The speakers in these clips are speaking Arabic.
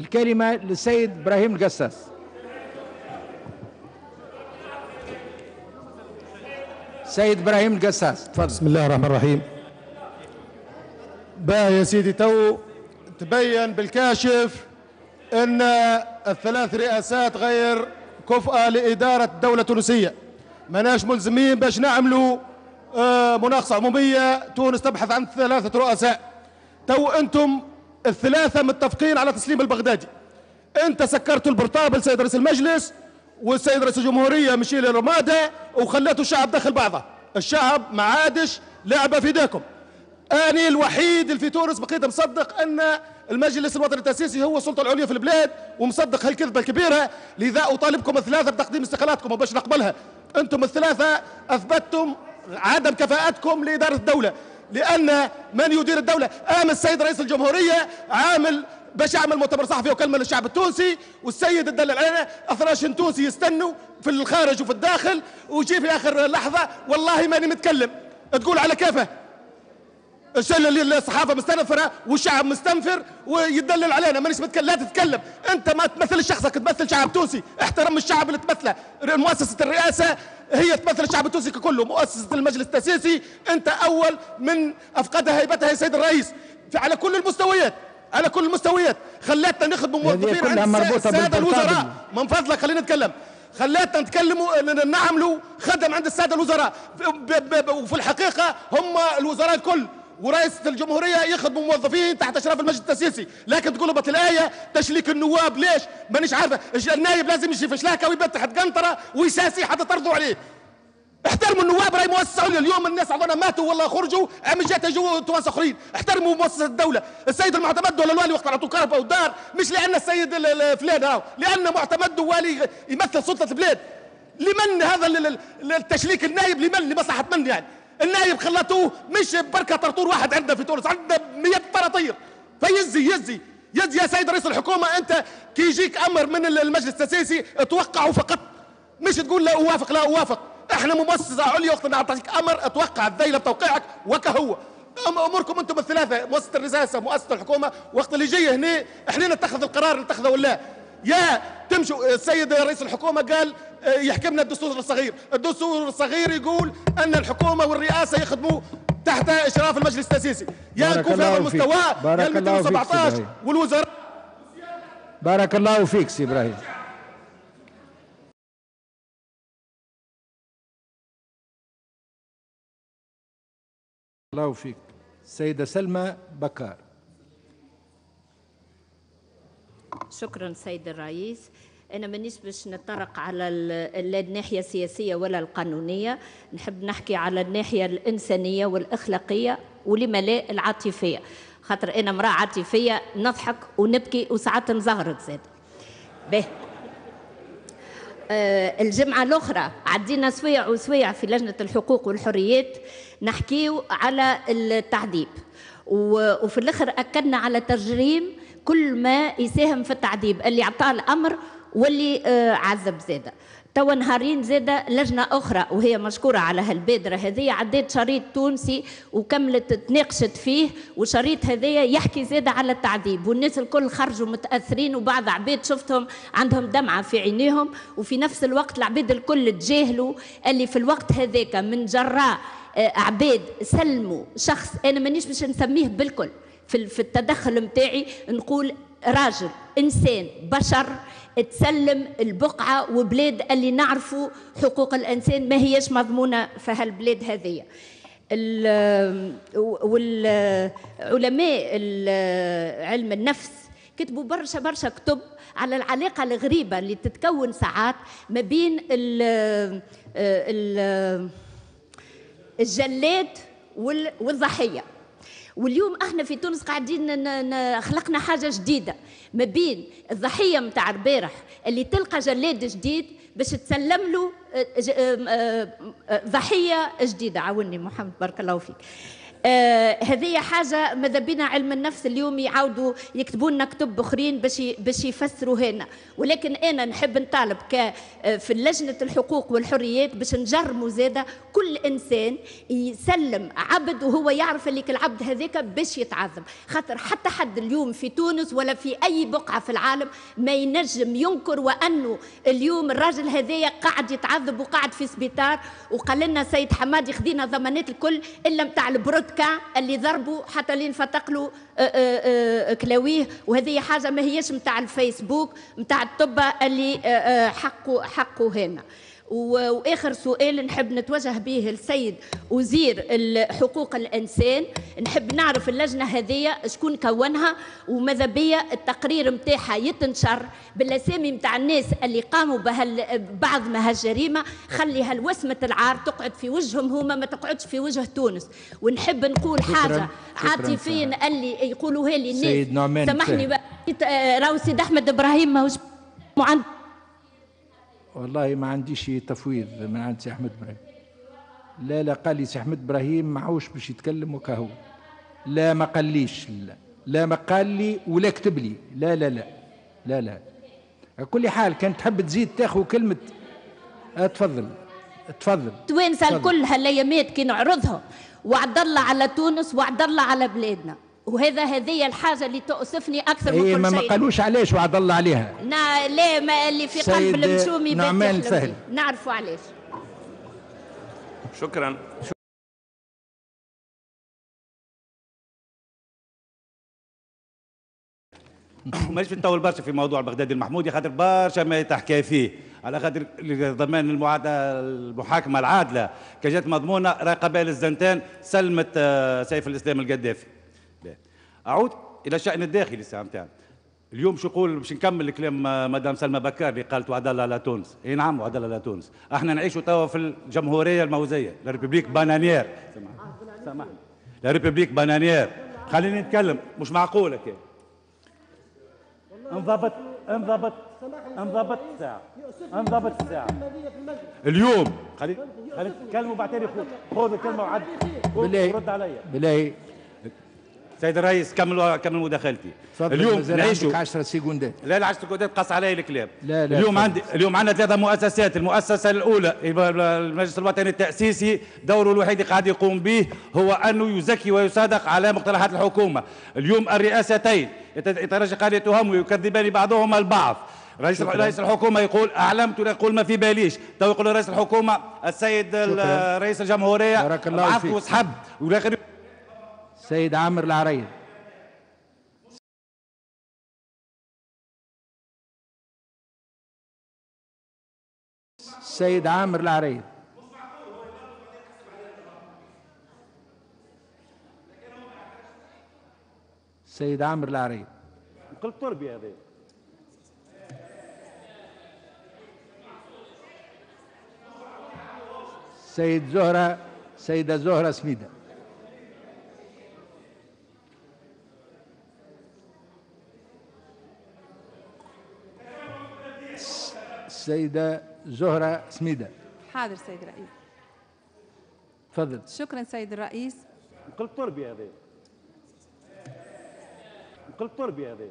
الكلمة للسيد إبراهيم القساس. سيد إبراهيم القساس تفضل. بسم الله الرحمن الرحيم. بقى يا سيدي تو تبين بالكاشف إن الثلاث رئاسات غير كفءة لإدارة الدولة التونسية. ماناش ملزمين باش نعملوا آه، مناقصة عمومية تونس تبحث عن ثلاثة رؤساء. تو أنتم الثلاثة متفقين على تسليم البغدادي. انت سكرت ال portable سيد رئيس المجلس والسيد رئيس الجمهورية مشي للرمادة وخليتوا الشعب داخل بعضه. الشعب ما عادش لعبة في إيديكم. أني الوحيد اللي في تونس بقيت مصدق أن المجلس الوطني التأسيسي هو السلطة العليا في البلاد ومصدق هالكذبة الكبيرة لذا أطالبكم الثلاثة بتقديم استقالاتكم وباش نقبلها. أنتم الثلاثة أثبتتم عدم كفاءتكم لإدارة الدولة. لأن من يدير الدولة؟ قام السيد رئيس الجمهورية عامل باش يعمل مؤتمر صحفي وكلمة للشعب التونسي والسيد الدلال علينا اثراشن تونسي يستنوا في الخارج وفي الداخل ويجي في آخر لحظة والله ماني متكلم. تقول على كيفه؟ اللي الصحافة مستنفرة والشعب مستنفر ويدلل علينا. مانيش متكلم. لا تتكلم. انت ما تمثل شخصك تمثل شعب تونسي. احترم الشعب اللي تمثله. مؤسسة الرئاسة هي تمثل الشعب التونسي ككله. مؤسسة المجلس التأسيسي انت أول من افقدها هيبتها يا سيد الرئيس على كل المستويات. على كل المستويات. خلتنا نخدم موظفين. عند الساده. الوزراء. من فضلك خلينا نتكلم. خليتنا نتكلموا نعملوا خدم عند السادة الوزراء. وفي الحقيقة هم الوزراء الكل. ورئيس الجمهورية يخدموا موظفين تحت أشراف المجلس التأسيسي. لكن تقولوا بطل الآية تشليك النواب ليش؟ مانيش عارفة. الج- النايب لازم يمشي في شلاكة ويبات تحت قنطرة ويساسي حتى ترضوا عليه. احترموا النواب راهي مؤسسة اليوم الناس عندنا ماتوا والله خرجوا عم جات جو تونس اخرين احترموا مؤسسة الدولة. السيد المعتمد ولا الوالي وقت عطوا كهرباء ودار. مش لأن السيد ال- ال- فلان هاو لأن معتمد والي يمثل سلطة البلاد لمن هذا ال- ال- ال- التشليك النايب؟ لمن؟ لمصلحة من يعني؟ النايب خلطوه مش بركه طرطور واحد عندنا في تونس عندنا 100 طراطير فيزي يزي يزي يا سيد رئيس الحكومة أنت كي يجيك أمر من ال- المجلس التاسيسي توقعه فقط. مش تقول لا أوافق لا أوافق. إحنا مؤسسة عليا وقت نعطيك أمر أتوقع الذيلة بتوقيعك وكهو. أموركم أنتم الثلاثه مؤسسة الرئاسه مؤسسة الحكومة. وقت اللي جاي هنا إحنا نتخذ القرار نتخذه ولا يا تمشوا السيد رئيس الحكومة قال آه، يحكمنا الدستور الصغير. الدستور الصغير يقول أن الحكومة والرئاسة يخدموا تحت إشراف المجلس التأسيسي. يا نكون في هذا. المستوى يا الله فيك 217 سيدي. والوزراء. بارك الله فيك سي إبراهيم. الله فيك. السيدة سلمى بكار. شكرا سيد الرئيس. أنا مانيش باش نطرق على لا الناحية السياسية ولا القانونية. نحب نحكي على الناحية الإنسانية والأخلاقية ولما لا العاطفية. خاطر أنا امرأة عاطفية نضحك ونبكي وساعات نزغرط زاد. به آه، الجمعة الأخرى عدينا سويع وسويع في لجنة الحقوق والحريات. نحكيو على التعذيب. وفي الآخر أكدنا على تجريم كل ما يساهم في التعذيب اللي أعطاه الأمر واللي آه، عذب زادة. توا نهارين زادة لجنة أخرى وهي مشكورة على هالبادرة هذه عديت شريط تونسي وكملت تناقشت فيه وشريط هذايا يحكي زادة على التعذيب. والناس الكل خرجوا متأثرين وبعض عباد شفتهم عندهم دمعة في عينيهم وفي نفس الوقت العباد الكل تجاهلوا اللي في الوقت هذاك من جراء آه، عباد سلموا شخص أنا مانيش باش نسميه بالكل. في في التدخل متاعي نقول راجل إنسان بشر تسلم البقعة وبلاد اللي نعرفوا حقوق الإنسان ما هيش مضمونة في هالبلاد هذه ال- والعلماء ال- علم النفس كتبوا برشا برشا كتب على العلاقة الغريبة اللي تتكون ساعات ما بين ال ال الجلاد وال- والضحية. واليوم إحنا في تونس قاعدين خلقنا حاجة جديدة. ما بين الضحية متاع البارح اللي تلقى جلاد جديد باش تسلم له آه، آه، آه، ضحية جديدة. عاوني محمد بارك الله فيك. آه هذه حاجة ماذا بينا علم النفس اليوم يعاودوا يكتبوا لنا كتب أخرين باش باش يفسروا هنا. ولكن أنا نحب نطالب ك آه، في لجنة الحقوق والحريات باش نجرموا زادة كل إنسان يسلم عبد وهو يعرف اللي العبد هذاك باش يتعذب خاطر حتى حد اليوم في تونس ولا في أي بقعة في العالم ما ينجم ينكر وأنه اليوم الراجل هذايا قاعد يتعذب وقاعد في سبيطار. وقال لنا سيد حمادي خدينا ضمانات الكل إلا متاع البرود كا اللي ضربوا حتى لين فتقلوا آه، آه، آه، كلاويه. وهذه حاجة ما هيش نتاع الفيسبوك نتاع الطبه اللي حقه حقه هنا. وآخر سؤال نحب نتوجه به للسيد وزير حقوق الإنسان. نحب نعرف اللجنة هذه شكون كونها وماذا بيا التقرير نتاعها يتنشر بالأسامي نتاع الناس اللي قاموا بهال بعض ما هالجريمه خلي هالوسمه العار تقعد في وجههم هما ما تقعدش في وجه تونس. ونحب نقول شكراً. حاجة عاطفيا اللي يقولوها لي الناس سيد نعمان سامحني راهو سيد أحمد إبراهيم ماهوش معند والله ما عنديش تفويض من عند سي أحمد إبراهيم. لا لا قال لي سي أحمد إبراهيم معوش باش يتكلم وكهو لا ما قاليش لا. لا ما قال لي ولا كتب لي. لا لا لا. لا لا. على كل حال كان تحب تزيد تاخذ كلمة. آه، تفضل. تفضل. توانسه. الكل هالايامات كي نعرضهم وعد الله على تونس وعد الله على بلادنا. وهذا هذه الحاجة اللي تؤسفني أكثر من اي كل ما ما شيء قالوش علاش وعد الله عليها نا لا ما اللي في قلب المشومي نعمان. فيه. نعرفوا علاش شكرا مانيش نطول برشا في موضوع بغداد المحمودي خاطر برشا ما يتحكى فيه على خاطر ضمان المعادلة المحاكمة العادلة كجات مضمونة راه قبائل الزنتان سلمت آه، سيف الإسلام القذافي. أعود إلى الشان الداخلي الساعة نتاعنا اليوم شو يقول باش نكمل الكلام آه، مدام سلمى بكار اللي قالت وعد الله على تونس. إي نعم وعد الله على تونس. أحنا نعيشوا توا في الجمهورية الموزية. la république bananière. سامحني. سامحني. la république bananière. خليني نتكلم مش معقولة كده. انضبط انضبط انضبط الساعة انضبط الساعة اليوم خلي خلي تتكلموا بعدين خذ خذ الكلمة وعد. بالله ورد عليا. بالله سيد الرئيس كمل كمل مداخلتي. اليوم نعيشوا 10 سكوندات لا لا عشت كودات قص علي الكلام. لا، لا، اليوم. عندي اليوم عندنا ثلاثة مؤسسات المؤسسة الأولى المجلس الوطني التأسيسي دوره الوحيد قاعد يقوم به هو انه يزكي ويصادق على مقترحات الحكومة. اليوم الرئاستين يت- يترجق ان يتهموا ويكذبان بعضهما البعض. رئيس رئيس الحكومة يقول أعلمت يقول ما في باليش. تو يقول رئيس الحكومة السيد ال- رئيس الجمهورية بارك الله فيك. وسحب والاخر سيد عامر العريض. سيد عامر العريض. سيد عامر العريض. قلت تربية هذه. سيد زهرة سيدة زهرة سميدة. سيدة زهرة سميدة. حاضر سيد الرئيس تفضل. شكرا سيد الرئيس. قلت تربية هذه. قلت تربية هذه.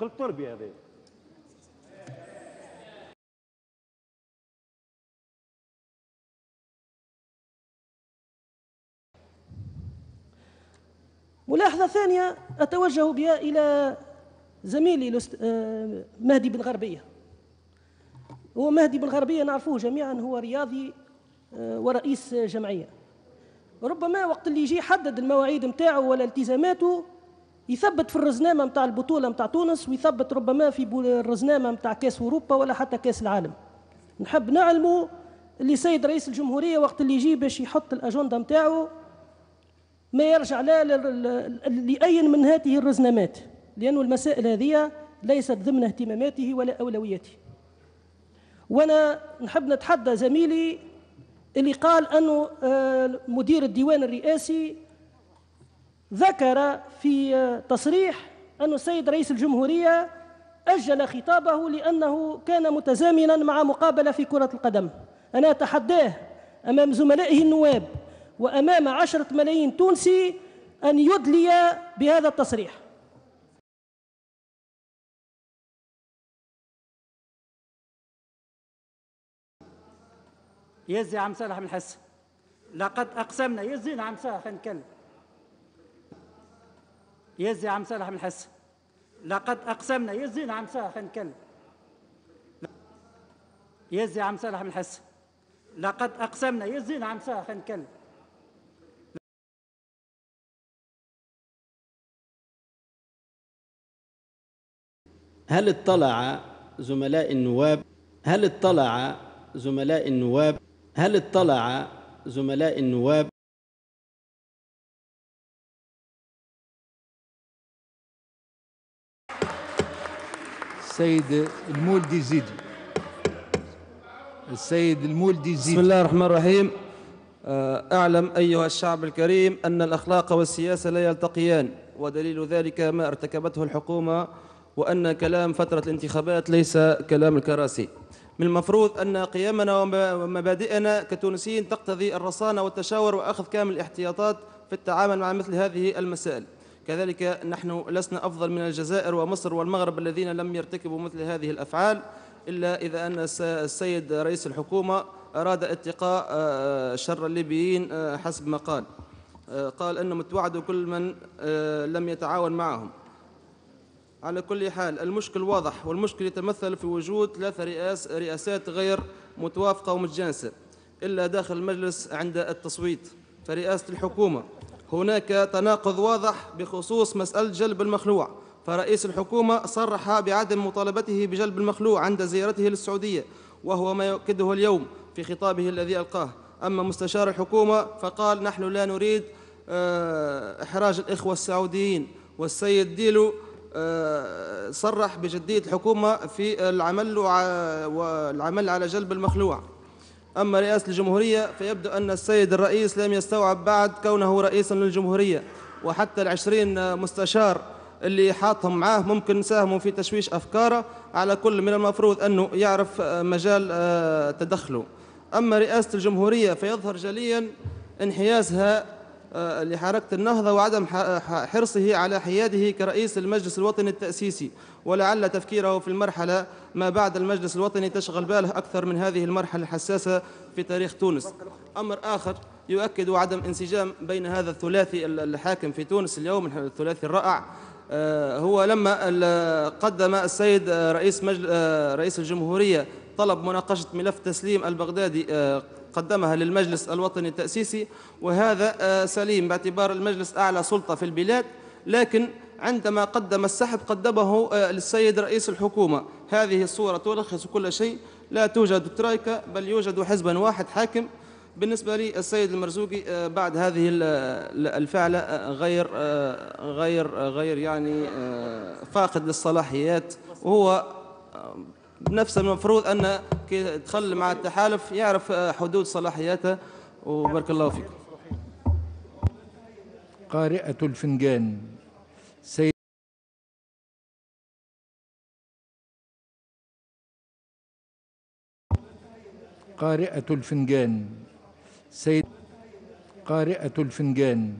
قلت تربية هذه. ملاحظة ثانية أتوجه بها إلى زميلي آه، مهدي بن غربية. هو مهدي بن غربية نعرفوه جميعا هو رياضي آه، ورئيس جمعية. ربما وقت اللي يجي يحدد المواعيد متاعه ولا التزاماته يثبت في الرزنامة متاع البطولة متاع تونس ويثبت ربما في الرزنامة متاع كاس أوروبا ولا حتى كاس العالم. نحب نعلمه اللي سيد رئيس الجمهورية وقت اللي يجي باش يحط الأجندة متاعه ما يرجع لا لأي من هذه الرزنامات. لأن المسائل هذه ليست ضمن اهتماماته ولا أولوياته وأنا نحب نتحدى زميلي اللي قال أنه آه، مدير الديوان الرئاسي ذكر في آه، تصريح أن السيد رئيس الجمهورية أجل خطابه لأنه كان متزامنا مع مقابلة في كرة القدم. أنا أتحداه أمام زملائه النواب وأمام عشرة ملايين تونسي أن يدلي بهذا التصريح. يزي عم صالح من الحس لقد أقسمنا. يزينا عم صالح خلينا يزي عم صالح من الحس لقد أقسمنا. يزينا عم صالح خلينا يزي عم صالح من الحس لقد أقسمنا. يزينا عم صالح خلينا هل اطلع زملاء النواب؟ هل اطلع زملاء النواب؟ هل اطلع زملاء النواب؟ السيد المولدي زيدي. السيد المولدي بسم زيدي الله الرحمن الرحيم. آه، أعلم أيها الشعب الكريم أن الأخلاق والسياسة لا يلتقيان ودليل ذلك ما ارتكبته الحكومة وأن كلام فترة الانتخابات ليس كلام الكراسي. من المفروض أن قيمنا ومبادئنا كتونسيين تقتضي الرصانة والتشاور وأخذ كامل الاحتياطات في التعامل مع مثل هذه المسائل. كذلك نحن لسنا أفضل من الجزائر ومصر والمغرب الذين لم يرتكبوا مثل هذه الأفعال إلا إذا أن الس- السيد رئيس الحكومة أراد اتقاء آه، شر الليبيين آه، حسب ما قال. آه، قال أنهم توعدوا كل من لم يتعاون معهم. على كل حال المشكل واضح والمشكل يتمثل في وجود ثلاث رئاس رئاسات غير متوافقة ومتجانسة إلا داخل المجلس عند التصويت فرئاسة الحكومة. هناك تناقض واضح بخصوص مسألة جلب المخلوع فرئيس الحكومة صرح بعدم مطالبته بجلب المخلوع عند زيارته للسعودية وهو ما يؤكده اليوم في خطابه الذي ألقاه. أما مستشار الحكومة فقال نحن لا نريد آه، إحراج الإخوة السعوديين والسيد ديلو صرح بجدية الحكومة في العمل والعمل على جلب المخلوع. أما رئاسة الجمهورية فيبدو أن السيد الرئيس لم يستوعب بعد كونه رئيسا للجمهورية. وحتى العشرين مستشار اللي حاطهم معاه ممكن ساهموا في تشويش أفكاره. على كل من المفروض أنه يعرف آه، مجال آه، تدخله. أما رئاسة الجمهورية فيظهر جليا انحيازها آه، لحركة النهضة وعدم حرصه على حياده كرئيس المجلس الوطني التأسيسي. ولعل تفكيره في المرحلة ما بعد المجلس الوطني تشغل باله أكثر من هذه المرحلة الحساسة في تاريخ تونس. أمر آخر يؤكد عدم انسجام بين هذا الثلاثي ال- الحاكم في تونس اليوم الثلاثي الرائع. آه، هو لما قدم السيد آه، رئيس مجل... آه، رئيس الجمهورية طلب مناقشة ملف تسليم البغدادي آه، قدمها للمجلس الوطني التأسيسي وهذا آه، سليم باعتبار المجلس أعلى سلطة في البلاد لكن عندما قدم السحب قدمه آه، للسيد رئيس الحكومة. هذه الصورة تلخص كل شيء. لا توجد ترايكا بل يوجد حزبا واحد حاكم. بالنسبة لي السيد المرزوقي آه، بعد هذه ال- ال- الفعلة غير غير غير يعني فاقد للصلاحيات. وهو بنفسه المفروض أن كي يدخل مع التحالف يعرف آه، حدود صلاحياته. وبارك الله فيكم. قارئة الفنجان. سيد قارئة الفنجان. سيد قارئة الفنجان.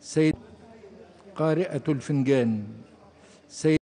سيد قارئة الفنجان. سيد